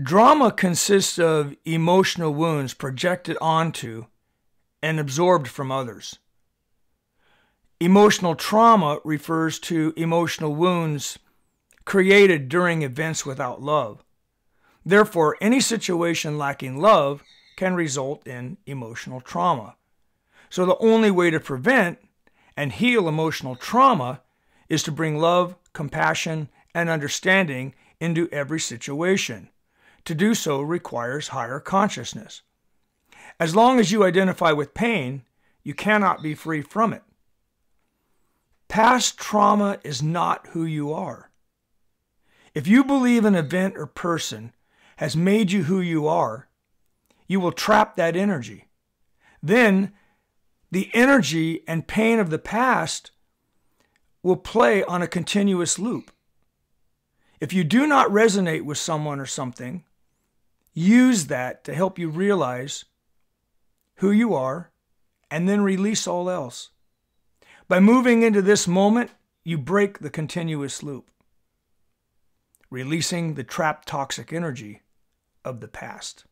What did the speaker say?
Drama consists of emotional wounds projected onto and absorbed from others. Emotional trauma refers to emotional wounds created during events without love. Therefore, any situation lacking love can result in emotional trauma. So, the only way to prevent and heal emotional trauma is to bring love, compassion, and understanding into every situation. To do so requires higher consciousness. As long as you identify with pain, you cannot be free from it. Past trauma is not who you are. If you believe an event or person has made you who you are, you will trap that energy. Then the energy and pain of the past will play on a continuous loop. If you do not resonate with someone or something, use that to help you realize who you are and then release all else. By moving into this moment, you break the continuous loop, releasing the trapped toxic energy of the past.